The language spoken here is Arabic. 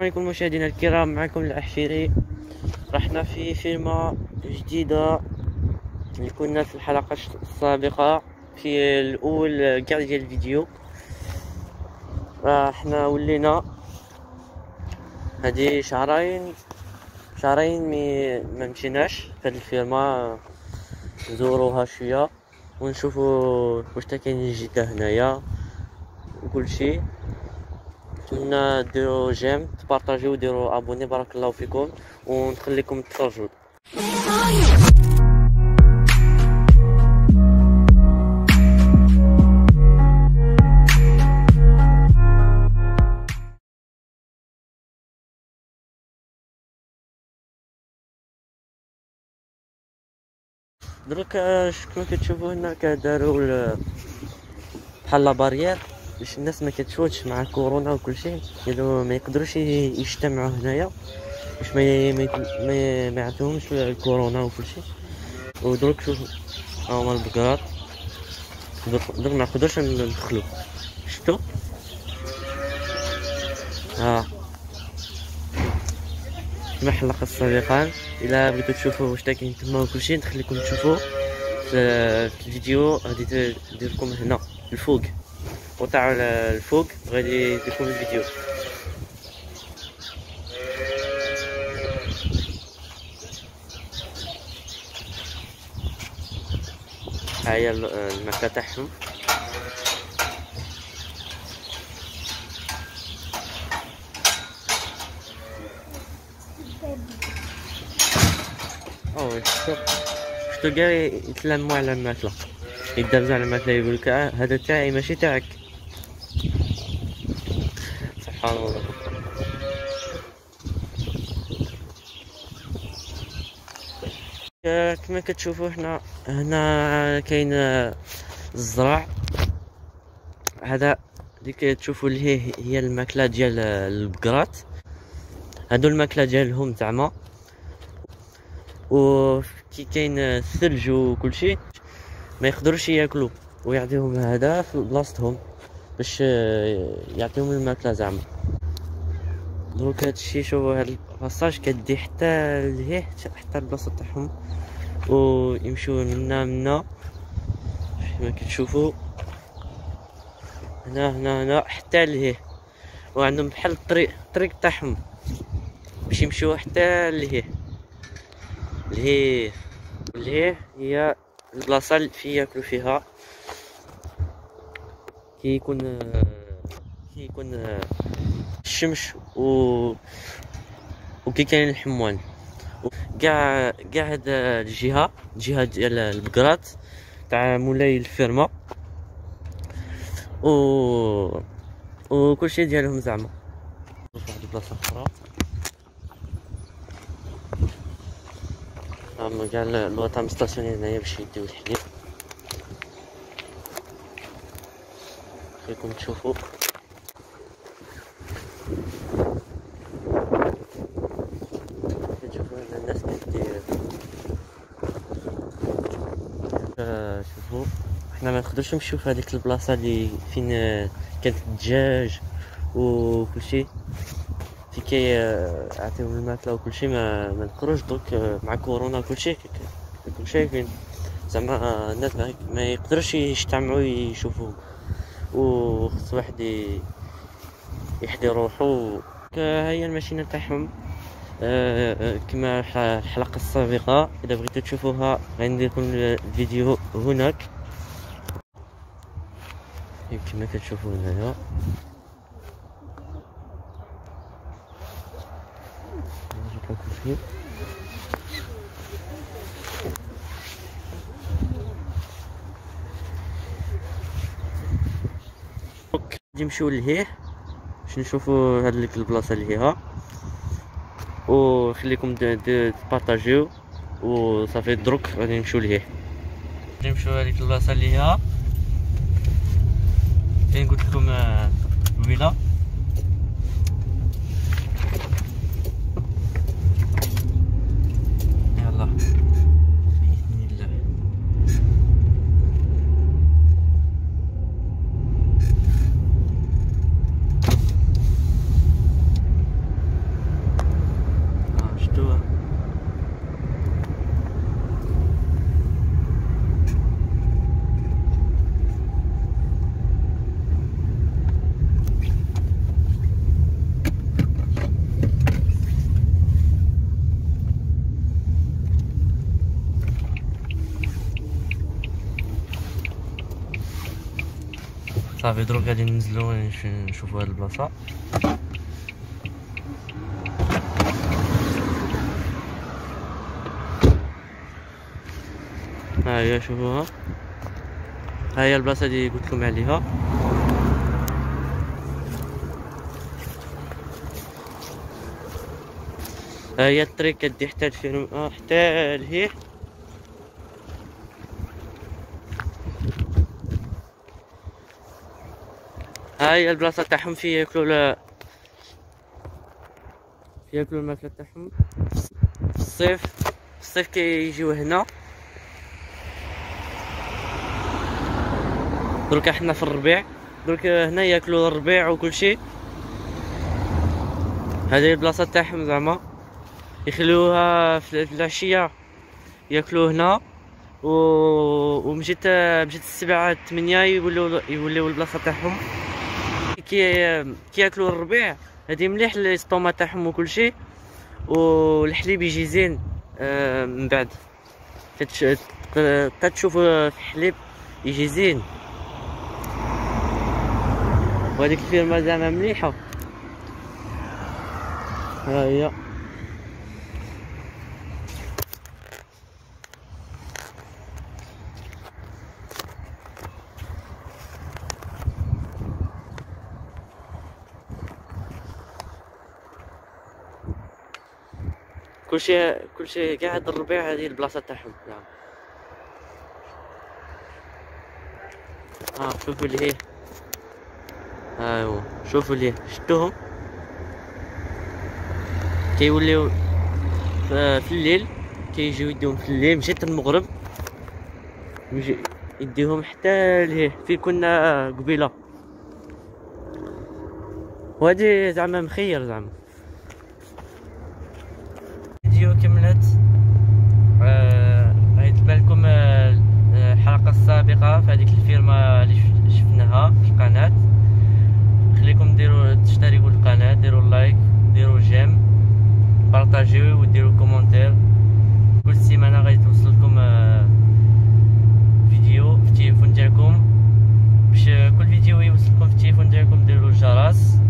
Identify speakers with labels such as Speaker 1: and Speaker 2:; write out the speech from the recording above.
Speaker 1: عليكم مشاهدينا الكرام معكم العحشيري رحنا في فيلم جديدة اللي كنا في الحلقة السابقة في الأول كاع ديال الفيديو. رحنا ولينا هادي شهرين شهرين مي ما مشيناش. في هاد الفيلم نزوروها شوية ونشوفوا واش كاين جديد هنايا وكل شيء نتمنى ديروا جيم تبارطاجيو وديروا أبوني بارك الله فيكم ونخليكم تفرجوا دروك كما كتشوفوا هنا كداروا بحال لا بارير باش الناس ما كتفوتش مع كورونا وكل شيء قالوا ما يقدروش يجتمعوا هنايا باش ما ما ما يعطيهمش الكورونا وكل شيء. ودروك شوفوا هما البقرات. دروك ما نقدرش ندخلو. شفتوا ها كما الحلقة السابقه إلا بغيتو تشوفوا واش كاين تما وكل شيء نخليكم تشوفوا في الفيديو غادي ندير لكم هنا الفوق. وطلعوا الفوق غادي يكون الفيديو هاهي الماكلة تاعهم اوه شفتو شفتو كاع يتلموا على الماكلة يدرزوا على الماكلة يقولك هذا تاعي ماشي تاعك سبحان الله. كما كتشوفوا هنا هنا كاين الزرع. هذا اللي كتشوفوا اللي هي الماكلة ديال البقرات. هادو الماكلة ديالهم زعما. و كي كاين الثلج وكلشي ما يقدروش ياكلوا ويعطيهم هذا في بلاصتهم باش يعطيهم الماكلة زعما. دروك هادشي شوفوا هاد الباساج كدي حتى لهيه حتى البلاصة تاعهم ويمشيو منا منا. كما كتشوفوا هنا هنا هنا حتى لهيه. وعندهم بحال الطريق الطريق تاعهم. باش يمشيو حتى لهيه. لهيه لهيه هي البلاصة اللي في ياكلوا فيها. كي يكون كي يكون الشمس و وكي كاين الحموان. كاع كاع هاد الجهة الجهة ديال البقرات تاع مولاي الفيرما و وكلشي ديالهم زعما. واحد البلاصة أخرى. هما كاع الوطن مستاسيونين هنايا باش يديو الحليب. خليكم تشوفوا. تشوفوا الناس كدير آه شوفوا. حنا ما نقدرش نمشيو في هذيك البلاصة اللي فين كانت الدجاج وكلشي. في كي عطيهم الماكلة وكلشي ما ما نقدروش. دوك مع كورونا كلشي كلشي فين. زعما الناس ما يقدروش يجتمعوا يشوفوا. وخص واحد يحضر روحو. هي الماشينة تاعهم. أه كما الحلقة السابقة إذا بغيتو تشوفوها غندير لكم الفيديو هناك. كما كتشوفوا هنايا. غادي نمشيو لهيه باش نشوفو هاد البلاصة اللي هيها. وخليكم تبارطاجيو. وصافي دروك غادي نمشيو لهيه غادي نمشيو هذيك البلاصة اللي هيها. فين قلت لكم فيلا صافي دروك غادي ننزلو نشوفو هاد البلاصه ها هي شوفوها ها هي البلاصه اللي قلت لكم عليها ها هي الطريق كدي حتى لفين حتى لهيه ها هي البلاصة تاعهم فيه ياكلوا ل... ياكلوا الماكلة تاعهم في الصيف في الصيف كيجيو هنا. درك حنا في الربيع. درك هنا ياكلوا الربيع وكل شيء هذه البلاصة تاعهم زعما. يخلوها في العشية. ياكلوا هنا. و ومجيت مجيت السبعة الثمانية يوليو يوليو البلاصة تاعهم كي كياكلوا الربيع. هادي مليح الاستوما تاعهم وكل شيء والحليب يجي زين آه من بعد. تتشوف الحليب يجي زين. وهذيك الفيرما زعما مليحة. ها هي كلشي كلشي قاعد الربيع هذه البلاصة تاعهم. نعم. ها شوفوا اللي هي. ايوا شوفوا اللي شفتوهم؟ كيوليو في الليل كيجيو يديهم في الليل مشيت المغرب. يديهم حتى لهيه في كنا قبيلة. وهادي زعما مخير زعما. الفيديو كملت. آه غيتبان لكم آه، الحلقة السابقة في هذيك الفيرما اللي شفناها في القناة. خليكم ديروا تشتركوا القناة ديروا like ديروا j'aime بارطاجيو وديروا commentaire. كل سيمانة غيتوصل لكم آه، فيديو في التليفون ديالكم. باش كل فيديو يوصلكم في التليفون ديالكم ديروا الجرس.